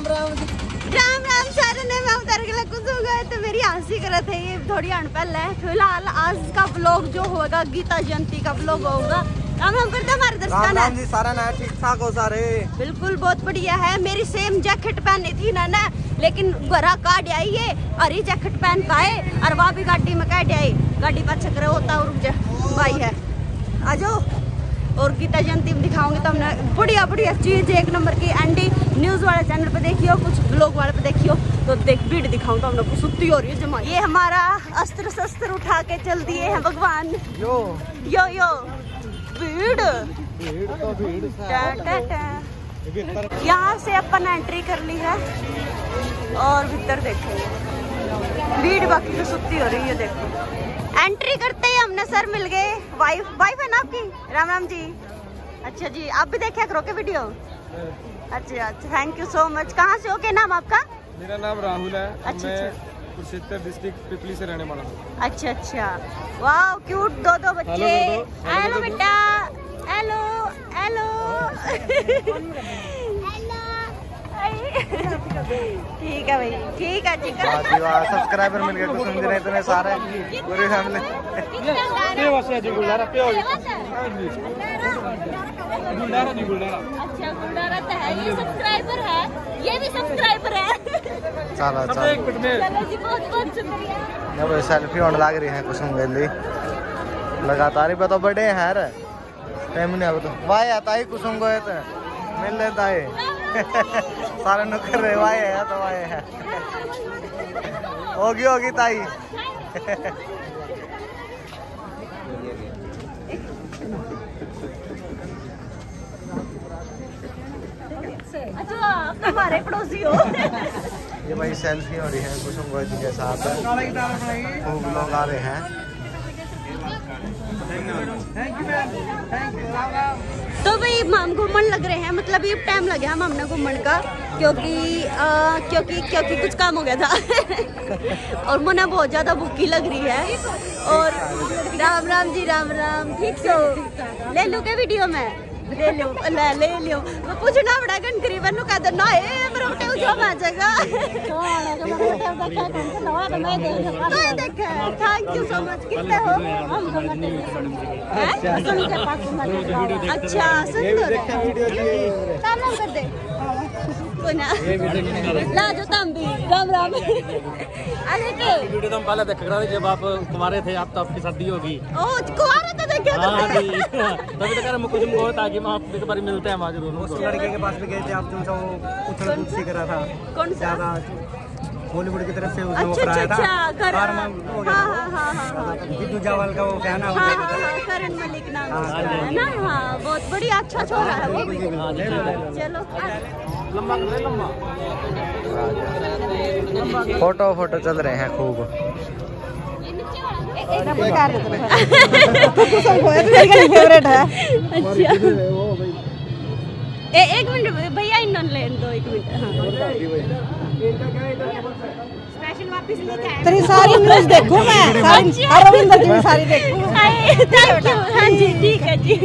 Ram Ram. Ram Ram sir ने मैं उतर के कुछ हो गए तो मेरी हँसी कर रहे थे ये थोड़ी अनपहल है फ़िलहाल आज का ब्लॉग जो होगा गीता जयंती का ब्लॉग होगा। राम राम करते हमारे राम दर्शक राम जी सारा ना ठीक ठाक हो सारे। बिल्कुल बहुत बढ़िया है। मेरी सेम जैकेट पहनी थी ना ना लेकिन घरा काट आई है हरी जैकेट पहन पाए और वहाँ भी गाड़ी में काट आई। गाड़ी पर चक्कर होता और भाई है। आ जाओ। और गीता जयंती दिखाऊँगी तो हमने बढ़िया बढ़िया चीज़ एक नंबर की एंडी न्यूज़ वाले चैनल पे देखियो कुछ ब्लॉग वाले पे देखियो। तो देख भीड़ दिखाऊँ तो हमने कुछ सुत्ती हो रही है जमा ये हमारा अस्त्र शस्त्र उठा के चल दिए हैं भगवान। यो। यो यो। भीड़ तो। यहाँ से अपन एंट्री कर ली है। और भीतर देखेंगे भीड़ बाकी तो सुत्ती हो रही है देखो। एंट्री करते ही हमने सर मिल गए। वाइफ वाइफ है ना आपकी? राम राम जी। अच्छा जी आप भी देखा करो के वीडियो अच्छा अच्छा थैंक यू सो मच कहाँ से हो? क्या नाम आपका? मेरा नाम राहुल है। अच्छा, मैं अच्छा। कुरुक्षेत्र डिस्ट्रिक्ट पिपली से रहने वाला हूँ। अच्छा अच्छा। वाह क्यूट दो दो बच्चे। हेलो बेटा। हेलो हेलो ठीक है भाई, ठीक है सब्सक्राइबर मिल गए कुछ दिन इतने सारे फैमिली तो है है है चलो। जी बहुत सेल्फी होने लग रही है कुसुम वेली लगातार ही तो बड़े हैं तो। वाह ही कुसुम तो। मिल लेता है। सारे नुकर रहे वाह है तो वाह है। होगी होगी ताई। अच्छा आप हमारे पड़ोसी हो। ये भाई सेल्फी हो रही है कुसुम को जी के साथ खूब लोग आ रहे हैं। तो भाई हम घूमन लग रहे हैं मतलब ये टाइम लगे हम हमने घूमन का क्योंकि आ, क्योंकि क्योंकि कुछ काम हो गया था। और मुन्ना बहुत ज़्यादा भूखी लग रही है। और राम राम जी राम राम ठीक सो ले लो के वीडियो में? ले लो ले ले लियो मैं पूछना बड़ा गन करीबन नु कहते ना ए मेरा उठे जो मैं जगह तो ये देखे थैंक यू सो मच कितने हो? हैं? अच्छा सुंदर नाम कर दे। ला जो तुम भी राम राम। अरे के वीडियो तो पहले देख रहे जब आप कुमारे थे आप तो आपकी शादी होगी। ओ कुआरा तो देखा हाँ जी। तभी तो कह रहा आप एक बार मिलते हैं लड़के के पास भी गए थे आप तुमसे वो उछल कूद रहा था। कौन सा? बॉलीवुड की तरफ़ से उसने वो अच्छा अच्छा कराया था अच्छा हाँ मैं- हो गया। हाँ हाँ हाँ हाँ जावल का वो कहना हाँ हाँ हाँ करण मलिक नाम है ना? हाँ बहुत बढ़िया अच्छा छोरा है वो भी। हाँ, चलो लंबा लंबा। फ़ोटो फ़ोटो चल रहे हैं खूब। फेवरेट है अच्छा। ए, एक मिनट भैया इन ले दो एक मिनट हाँ। तेरी सारी न्यूज़ देखूँ मैं? सारी अच्छा। रविंदर जी सारी देखूँ। थैंक यू हाँ जी ठीक है जी।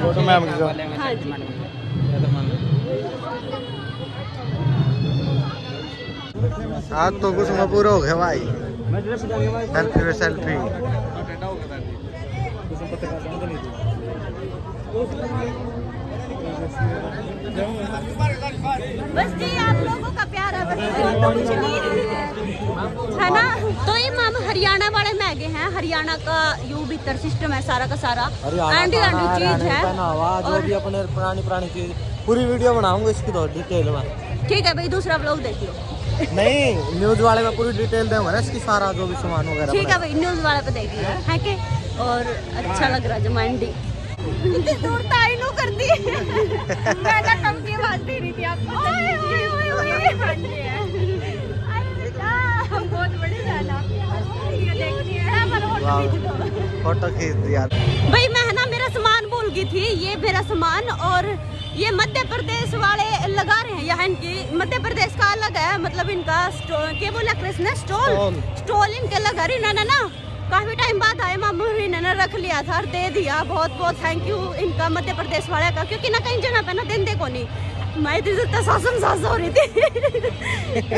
फ़ोटो मैम की हाँ जी। आज तो कुछ में पूरा हो गया भाई। सेल्फी पे सेल्फी बस जी आप लोगों का प्यार है बस तो कुछ नहीं है। ना? तो ये मैम हरियाणा वाले महँगे हैं हरियाणा का यू भीतर सिस्टम है सारा का सारा। एंडी एंडी चीज़ है। जो और भी अपने पुरानी पुरानी चीज़। पूरी वीडियो बनाऊँगा इसकी तो डिटेल में। ठीक है भाई दूसरा ब्लॉग देखियो। नहीं न्यूज़ वाले में पूरी डिटेल दूँगा ना इसकी सारा जो भी सामान वगैरह ठीक है भाई न्यूज़ वाले पे देखियो है के? और अच्छा लग रहा जमा एंडी इतनी दूर ताई कर मैं ना कम की आवाज़ दे रही थी आपको। ओए ओए ओए ओए। हाँ जी है अरे बेटा हम बहुत बड़े फ़ैन आपके। वीडियो देखती है हमारा फ़ोटो खींच दो। फ़ोटो खींच दिया। भाई मैं ना मेरा सामान भूल गई थी। ये मेरा सामान और ये मध्य प्रदेश वाले लगा रहे हैं यहाँ इनकी मध्य प्रदेश का अलग है मतलब इनका स्टो- क्या बोला कृष्ण? स्टॉल। स्टॉल। इनके लगा रही ना ना ना। काफ़ी टाइम बाद आए मामू इन्होंने रख लिया था और दे दिया बहुत बहुत थैंक यू इनका मध्य प्रदेश वाले का क्योंकि ना कहीं जगह पे ना दिन देखो नहीं। मैं तो सासम सास हो रही थी।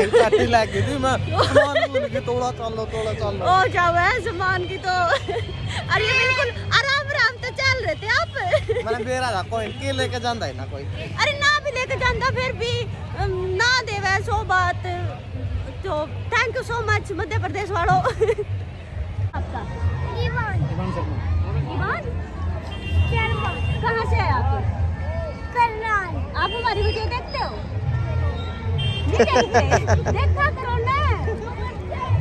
चाटी लग गई थी मैं। सामान भूल गई थोड़ा चलो थोड़ा चलो ओ जाओ है सामान की तो। अरे बिल्कुल आराम आराम तो चल रहे थे आप। मैंने बेरा था कोई के लेके है ना कोई। अरे ना भी लेके जाता फिर भी ना दे वैसो बात। तो thank you so much Madhya Pradesh वालों। आपका ईवान कहाँ से आप? आप हमारी वीडियो देखते हो? नहीं देखा करो ना।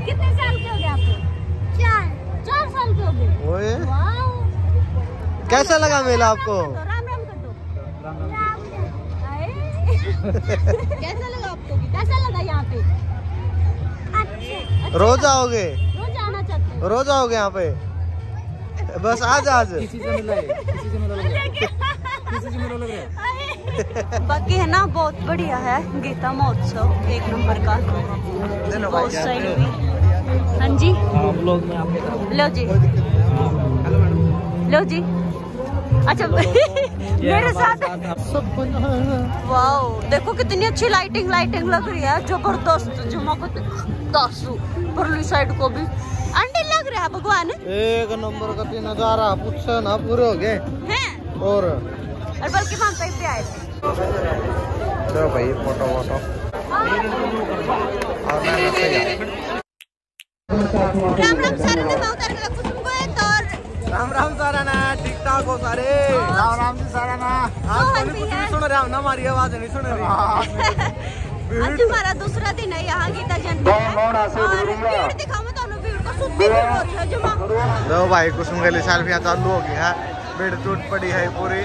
कितने साल के हो गए आप? चार। साल के हो गए। कैसा लगा मेला आपको? राम राम कर दो? कैसा लगा आपको? कैसा लगा यहाँ पे? अच्छा। रोज आओगे? रोज हो आओगे यहाँ पे। बस आज आज। किसी से मिला है किसी से मिला लग रहा है? किसी से मिला लग रहा है। बाकी है ना बहुत बढ़िया है गीता महोत्सव एक नंबर का। बहुत भी हाँ जी? हाँ ब्लॉग में आपके तरफ़ लो जी। लो जी। अच्छा मेरे साथ देखो कितनी अच्छी लाइटिंग लाइटिंग लग रही है। ज़बरदस्त झुमक दासू परली साइड को भी। अंडे लग रहा है भगवान? एक नंबर का तीन नज़ारा पूछो ना पूरे हो गए। और? और बल्कि वहाँ पे भी आए थे। चलो भाई फ़ोटो वोटो और राम राम सारे ने के को तो राम राम सारा ना ठीक ठाक हो सारे। राम राम जी सारा ना। आज सोहन कुछ नहीं सुन रहा ना हमारी आवाज़ नहीं सुन रही। आज हमारा दूसरा दिन है यहाँ गीता जयंती और दिखाऊँ तो भीड़ को सुत्ती भीड़ हो रही है जुमा लो भाई कुसुम गली सेल्फियाँ चालू हो गई है भीड़ टूट पड़ी है पूरी।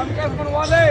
नहीं रहा हम क्या बनवाले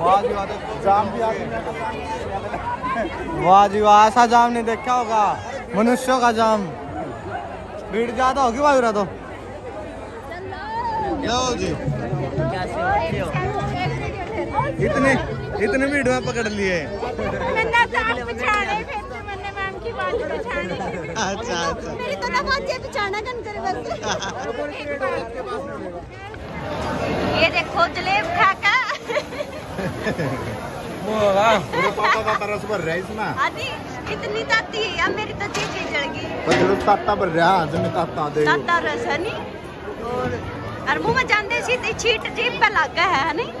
जाम भी वाह जी वाह ऐसा जाम नहीं देखा होगा। मनुष्यों का जाम। भीड़ ज़्यादा होगी भाई तो। इतने इतने भीड़ में पकड़ लिए तो मैंने मैम की बात पछाड़ी अच्छा अच्छा। मेरी तो ना बात ये बिछाना कन करे बस। ये देखो जलेब खा का तरस भर रहा है इसमें आदि इतनी ताती है यार मेरी तो जीभ जल गई। मतलब ताता भर रहा है जब ताता दे। ताता रस है नी? और और मुँह में जानते सी ते छीट जीभ पे लगा है है नहीं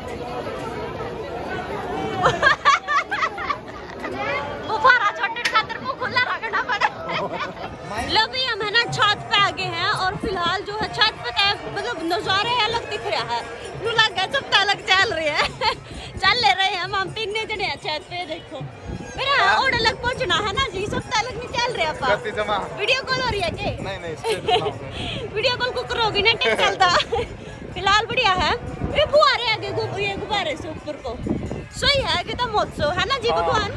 जमा वीडियो कॉल हो रही है जी? नहीं नहीं वीडियो कॉल को करोगी ना टिक चलता। फ़िलहाल बढ़िया है। ये बुआरे आगे गु, ये गुब्बारे से ऊपर को। सही है कि तो महोत्सव है ना जी भगवान?